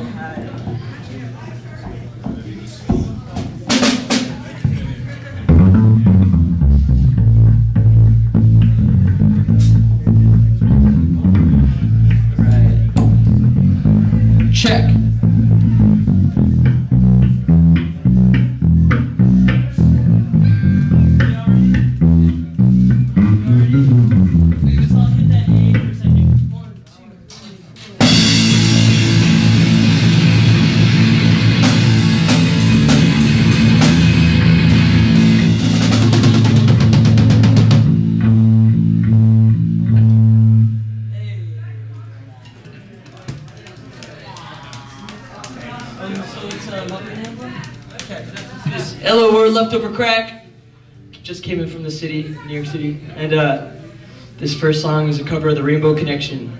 không? Leftover Crack. Just came in from the city, New York City. And uh, this first song is a cover of the Rainbow Connection.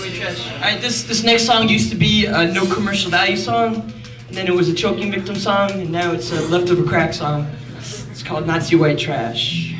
Alright, this, this next song used to be a no commercial value song, and then it was a choking victim song, and now it's a leftover crack song. It's called Nazi White Trash.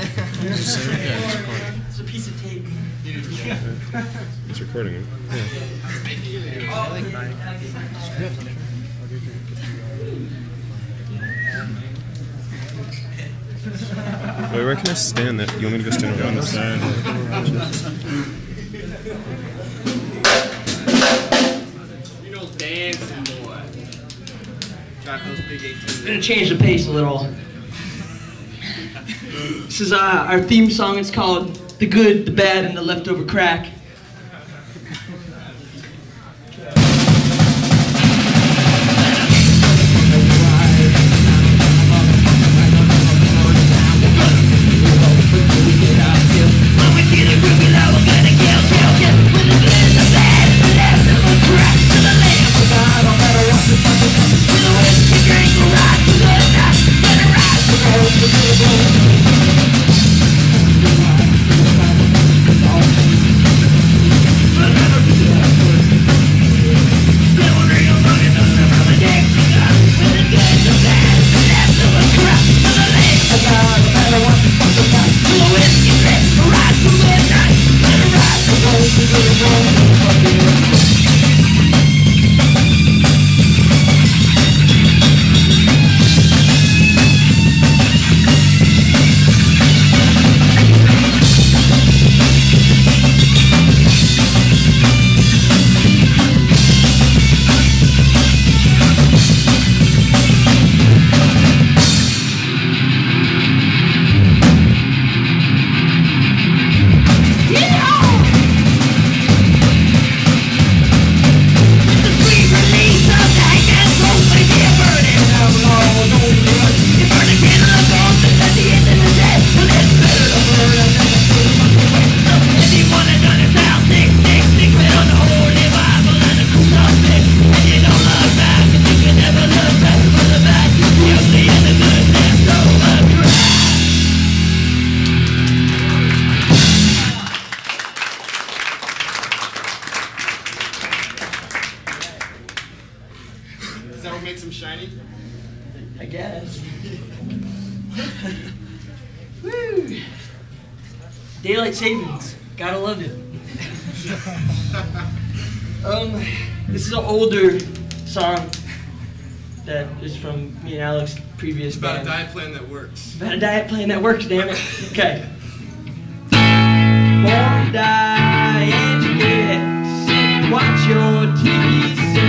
It's different. Mike, is it recording now? It's a piece of tape. It's recording him. Wait, where can I stand that? You want me to go stand over on the side? You know, dancing boy. Drop those big 18. I'm gonna change the pace a little. This is uh, our theme song. It's called "The Good, the Bad, and the Leftover Crack." Daylight savings. Gotta love it. um, this is an older song that is from me and Alex's previous It's about a diet plan that works. About a diet plan that works, damn it. Okay. Die, and you get sick. Watch your TV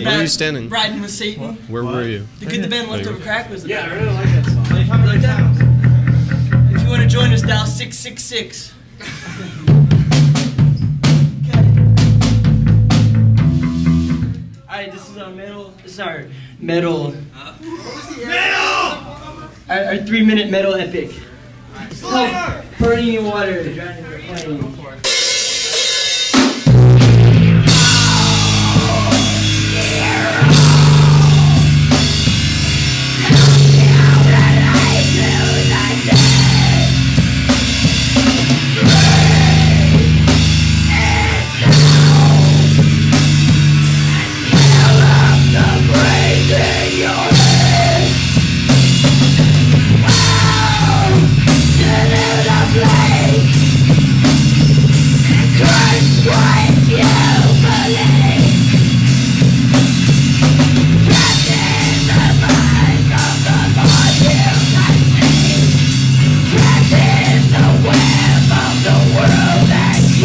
Over Crack was Where were you standing? riding with Satan. Where were you? The Good, the Band, Left Over Crack was about. Yeah, I really like that song. You like that? If you want to join us, dial 666. okay. Alright, this is our metal. This is our metal. Metal! Our, our three minute metal epic. Oh, burning in water, drowning in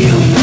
your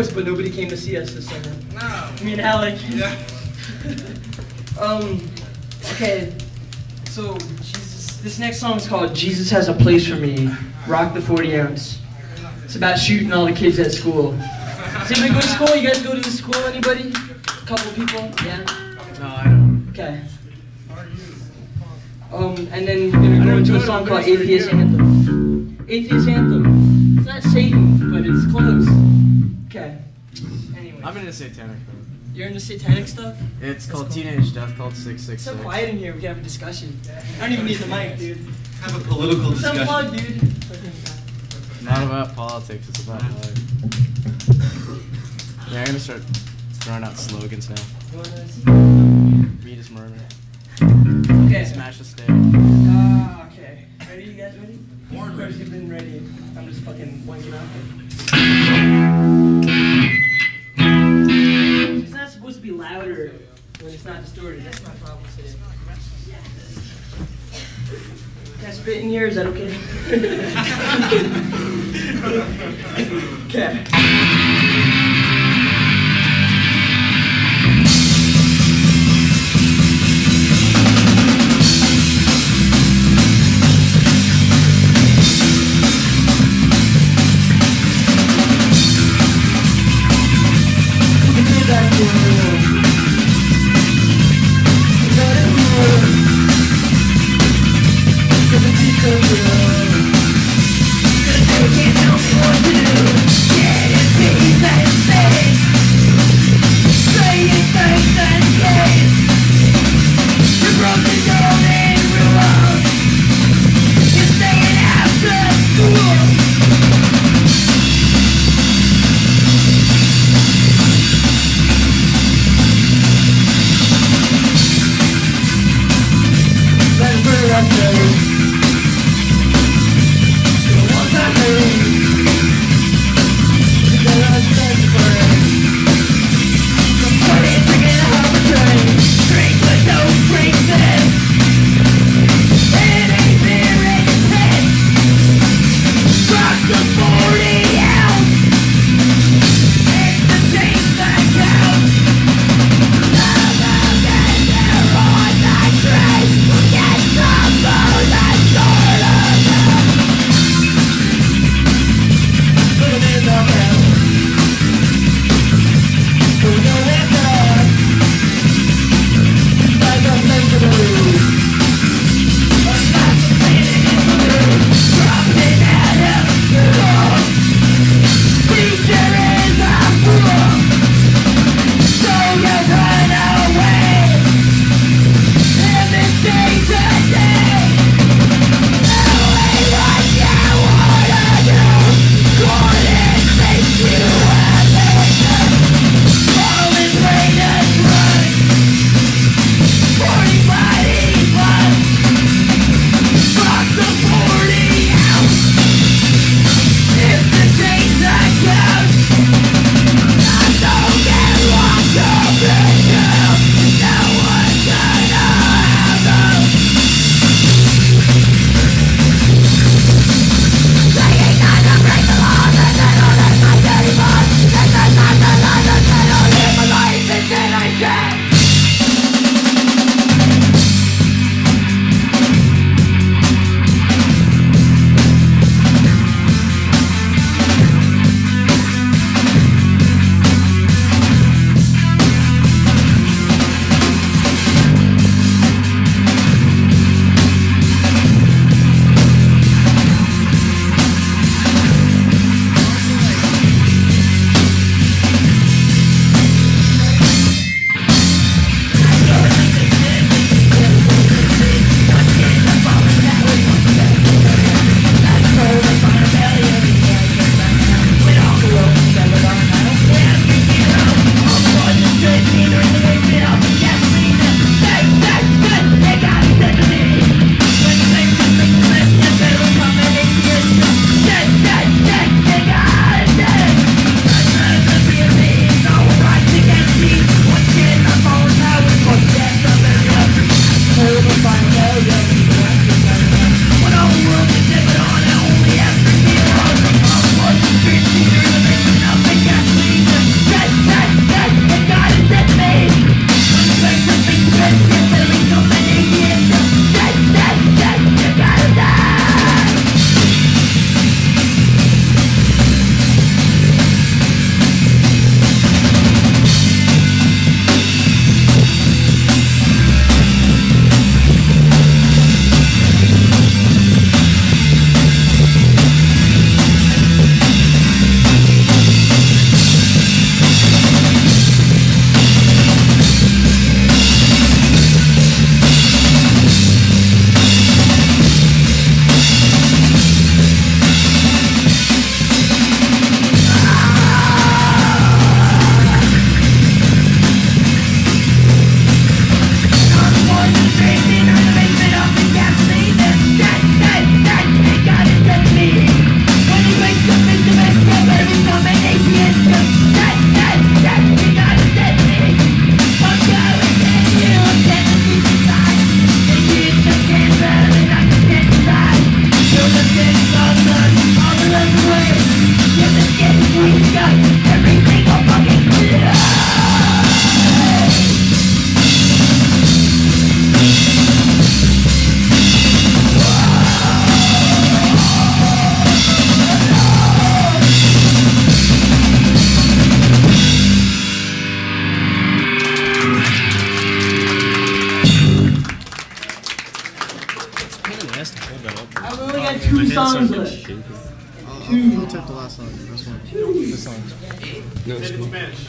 on the West Coast, but nobody came to see us this summer. no. Me and Alec. Yeah. Um, okay. So, Jesus, this next song is called Jesus Has a Place for Me. Rock the 40 ounce. It's about shooting all the kids at school. Does anybody go to school? You guys go to the school? Anybody? A couple people? Yeah? No, I don't. Okay. Um, and then we're gonna go into a song called Atheist Anthem. Atheist Anthem. It's not Satan, but it's close. Okay. Anyway. I'm into satanic. You're into satanic stuff? It's That's called cool. Teenage Death Cult It's 666. so quiet in here, we can have a discussion. I don't even need the mic, dude. Have a political It's discussion. unplugged, dude. Not about politics, it's about life. Yeah, I'm gonna start throwing out slogans now. You wanna- Murder. Okay. Smash the stage. Ah, okay. Ready? You guys ready? Of course you've been ready. I'm just fucking wanking up. Louder when it's not distorted. That's my problem today. Can I spit in here? Is that okay? okay.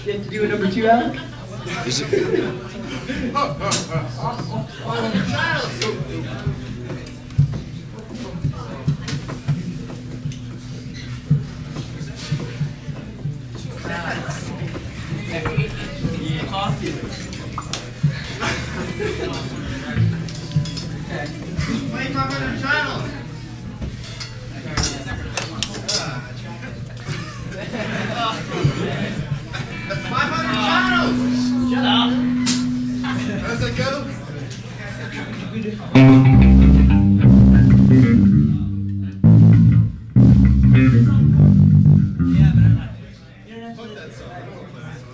You have to do a number two, Alec? Is it?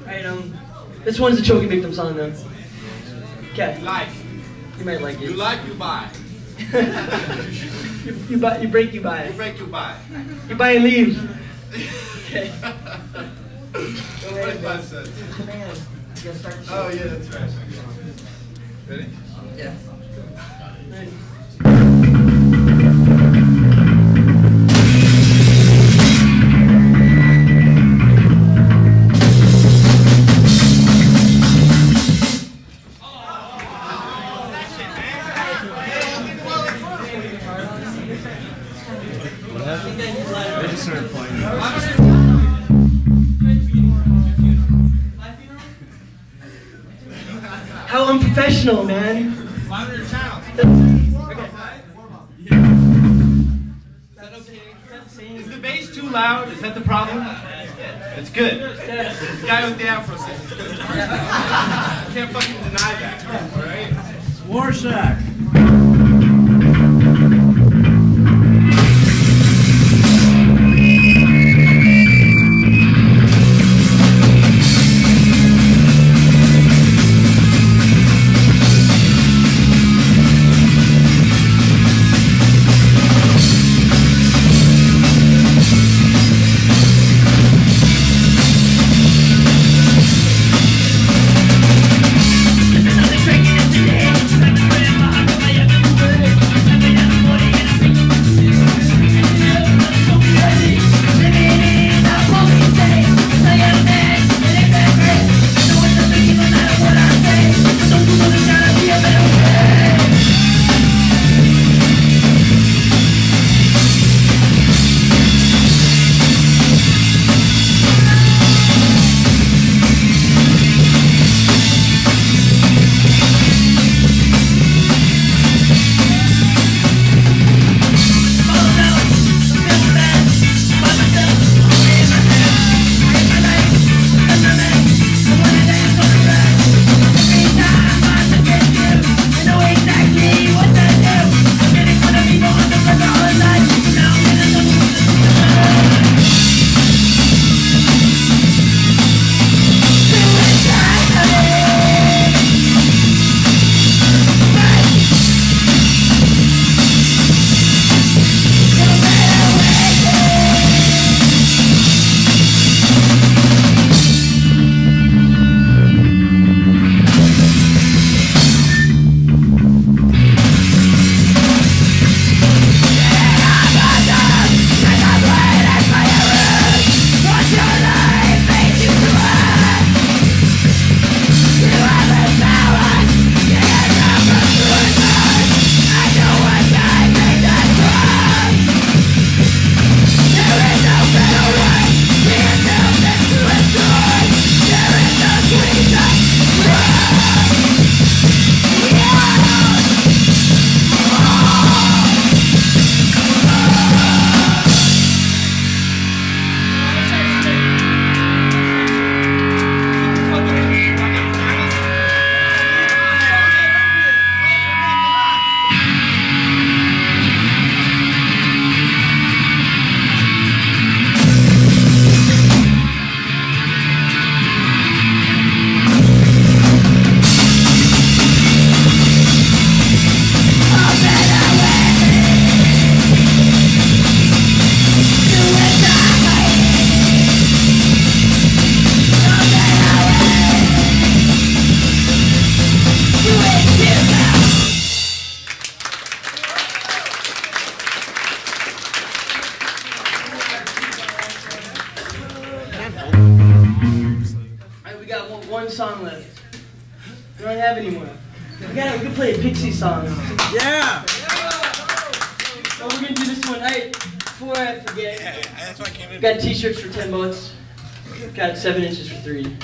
Alright, um, this one's a choking victim song though. Okay, Like, you might like it. you it. like, you buy. you, you buy, you break, you buy. You break, you buy. You buy and leave. Okay. Twenty-five cents. Man, you gotta start the show. Oh, yeah, that's right. Ready? Yeah. They loud? Is that the problem? It's good. The guy with the afro says it's good. Can't fucking deny that. Alright? Warsack. Have any. We gotta we can play a Pixie song. Yeah! Oh, we're gonna do this one. Hey, before I forget, That's why I came in. got t-shirts for 10 bucks. Got 7 inches for 3. Um,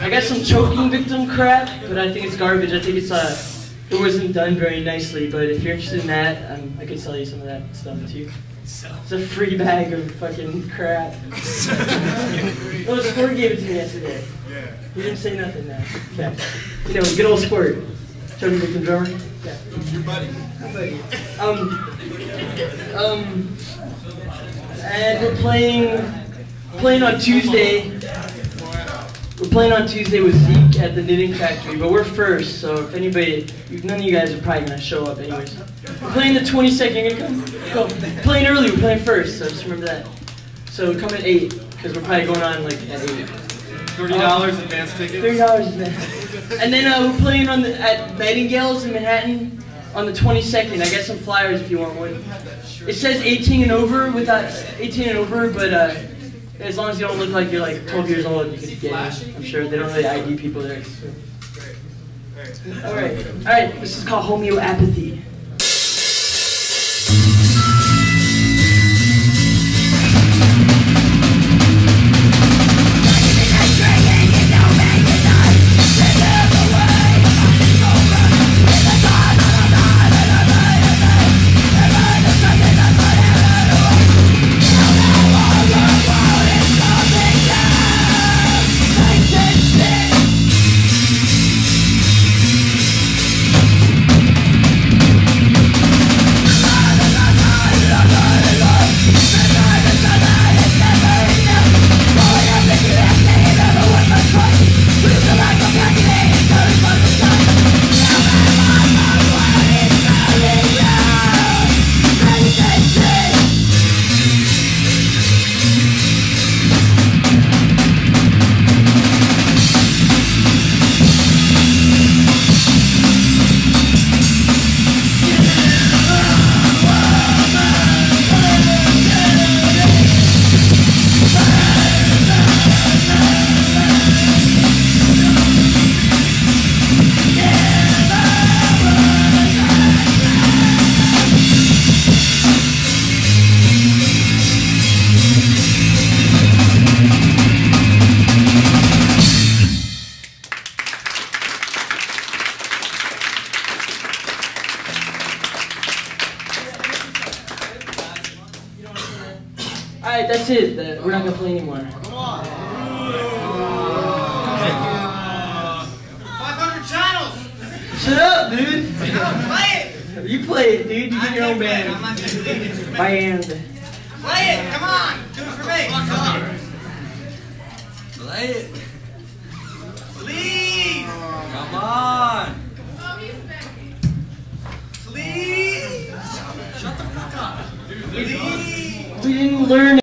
I got some choking victim crap, but I think it's garbage. I think it's uh, it wasn't done very nicely. But if you're interested in that, um, I could sell you some of that stuff too. It's a free bag of fucking crap. oh, Squirt gave it to me yesterday. Yeah. He didn't say nothing now. Yeah. You know, good old Squirt. Choking victim drummer. Yeah. Your buddy. Hi, buddy. Um, um, and we're playing, playing on Tuesday. We're playing on Tuesday with Zeke at the Knitting Factory, but we're first, so if anybody, none of you guys are probably gonna show up anyways. We're playing the 22nd, you're? Go. Playing early, we're playing first, so just remember that. So come at 8, because we're probably going on like at 8. $30 advance tickets. Thirty dollars man. And then uh, we're playing on the at Nightingales in Manhattan on the twenty second. I got some flyers if you want one. It says eighteen and over without eighteen and over, but uh, as long as you don't look like you're like twelve years old, you can get. I'm sure they don't really ID people there. All right, all right. This is called Homeo-Apathy.